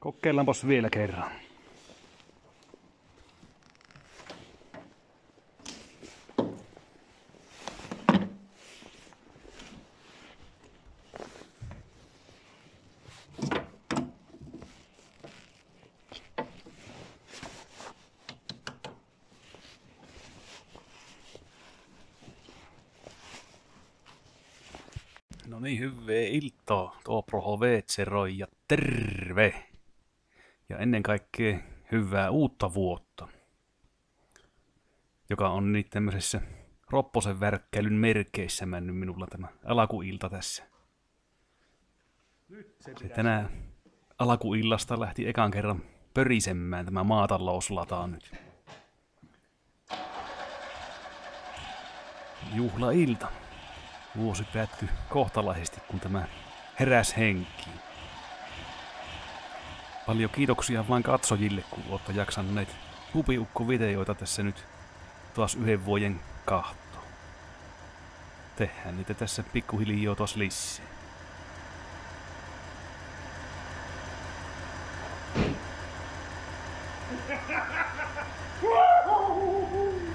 Kokeillaanpas vielä kerran. No niin, hyvää iltaa. Tuo Proho ja terve! Ja ennen kaikkea hyvää uutta vuotta. Joka on niin tämmöisessä Ropposen värkkäilyn merkeissä mennyt minulla tämä alakuilta tässä. Se tänään alakuillasta lähti ekan kerran pörisemään tämä maatalouslata nyt. Juhlailta. Vuosi päättyi kohtalaisesti, kun tämä heräs henkiin. Paljon kiitoksia vain katsojille, kun olette jaksaneet hupiukko-videoita tässä nyt taas yhden vuoden kahto. Tehdään niitä tässä pikkuhiljaa taas lisää.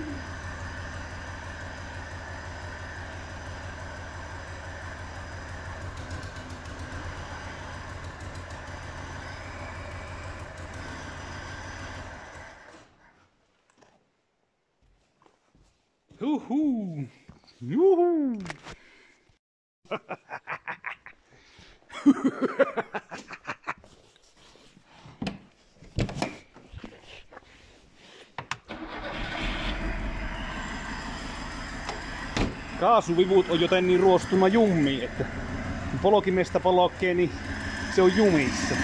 Juhu! Juhu! Kaasuvivut on joten niin ruostuma jummi, että polkimesta polokkee, niin se on jumissa.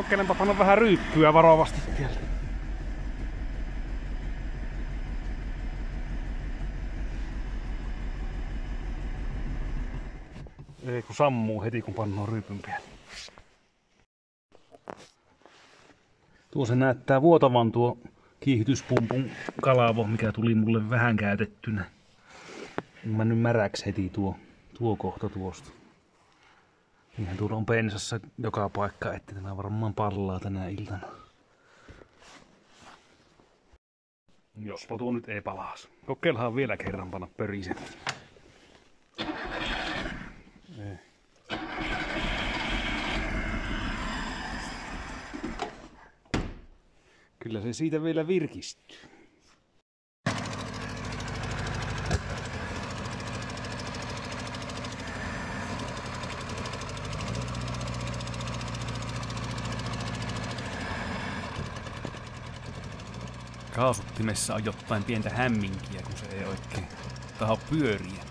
Kokeilenpa panna vähän ryyppyä varovasti tieltä. Ei kun sammuu heti kun pannoo ryypyn päälle. Tuo se näyttää vuotavan tuo kiihdytyspumpun kalavo, mikä tuli mulle vähän käytettynä. Mä nyt märäks heti tuo, tuo kohta tuosta. Niinhän tuolla on pensassa joka paikka, että tämä varmaan pallaa tänä iltana. Jospa tuo nyt ei palaas. Kokeillaan vielä kerran panna pörisen. Ei. Kyllä se siitä vielä virkistyy. Kaasuttimessa on jotain pientä hämminkiä, kun se ei oikein taho pyöriä.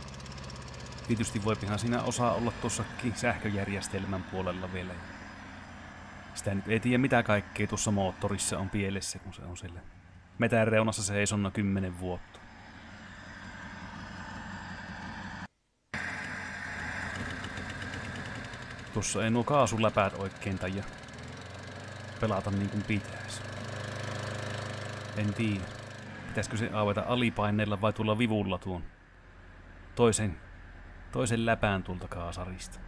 Tietysti voipihan siinä osaa olla tuossakin sähköjärjestelmän puolella vielä. Sitä nyt ei tiedä mitä kaikkea tuossa moottorissa on pielessä, kun se on siellä metän reunassa seisonna kymmenen vuotta. Tuossa ei nuo kaasuläpäät oikein taida pelata niin kuin pitäisi. En tiedä. Pitäisikö se avata alipaineella vai tulla vivulla tuon toisen, toisen läpään tuolta kaasarista.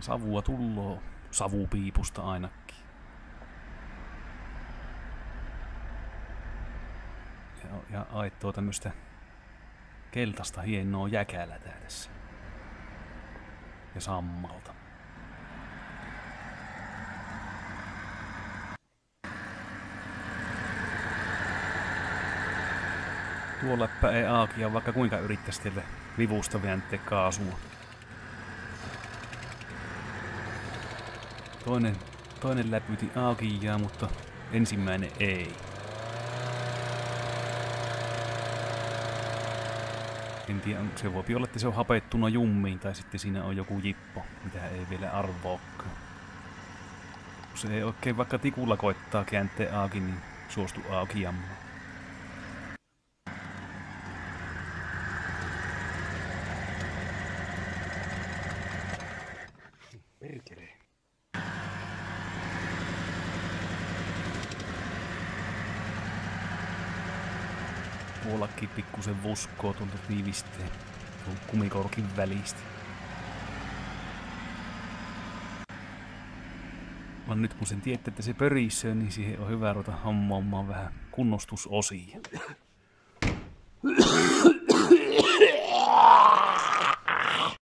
Savua tulloo savupiipusta ainakin. Ja, ja aittoo tämmöstä keltaista hienoa jäkälätä tässä. Ja sammalta. Tuo läppä ei aakia, vaikka kuinka yrittäisi teille vivusta vääntää kaasua. Toinen, toinen läpyti aakiaa, mutta ensimmäinen ei. En tiedä, se voi olla, että se on hapettuna jummiin, tai sitten siinä on joku jippo, mitä ei vielä arvoakaan. Se ei oikein vaikka tikulla koittaa kääntää aakin, niin suostu aakiamaan. Alapuolellakin pikkusen vuskoo tuolta tiivisteen tuon kumikorkin välistä. Vaan nyt kun sen tiedätte, että se pörisee, niin siihen on hyvä ruveta hommaamaan vähän kunnostusosia.